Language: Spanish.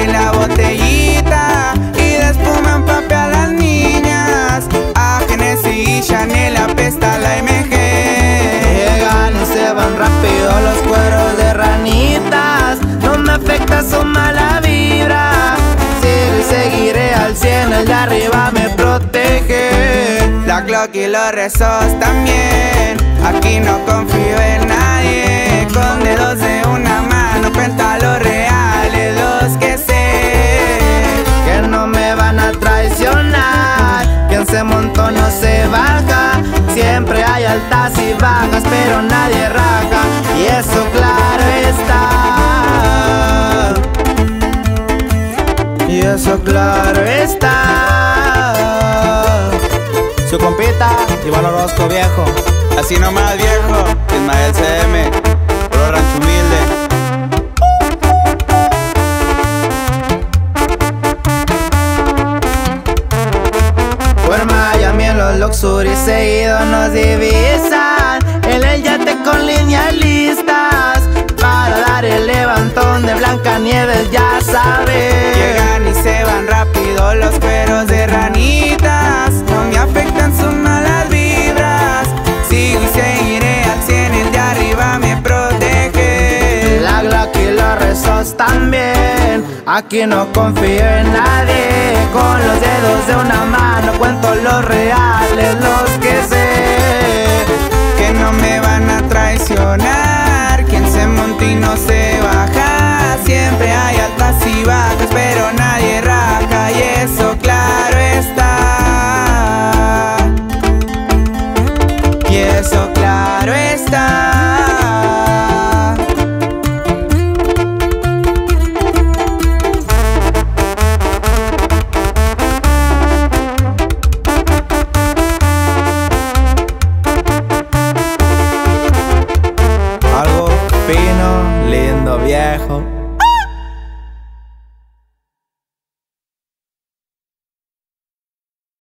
y la botellita y de espuma a las niñas. A y Chanel apesta la MG. Llegan y se van rápido los cueros de ranitas. No me afecta su mala vibra. Sigo y seguiré al cielo, el de arriba me protege. La Glock y los rezos también. Aquí no confío en nadie. Bajas, pero nadie raja. Y eso claro está. Y eso claro está. Su compita, Iván Orozco viejo. Así nomás viejo, Ismael CM, Pro Rancho Humilde. Por Miami en los luxury seguidos nos divisan los cueros de ranitas. No me afectan sus malas vibras. Sigo y seguiré al cien, el de arriba me protege. La Glock y los rezos también Aquí no confío en nadie Con los dedos de una mano